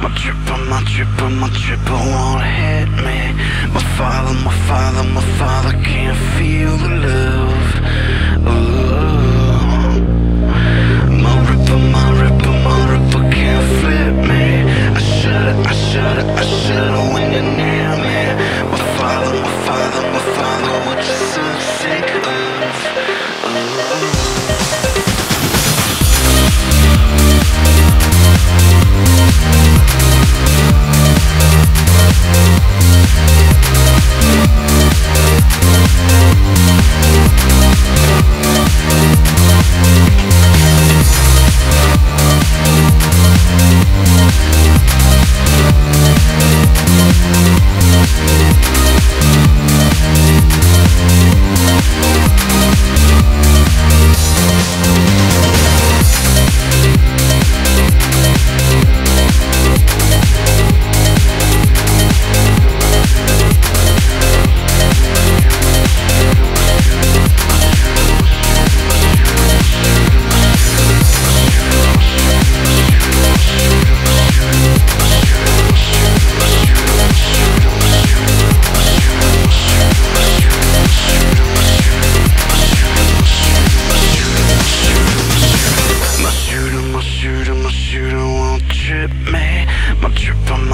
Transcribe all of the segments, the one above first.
My tripper, my tripper, my tripper won't hit me. My father, my father, my father can't feel the love.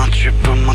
m'as tué, peut m'as